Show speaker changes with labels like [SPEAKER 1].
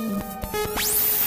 [SPEAKER 1] うん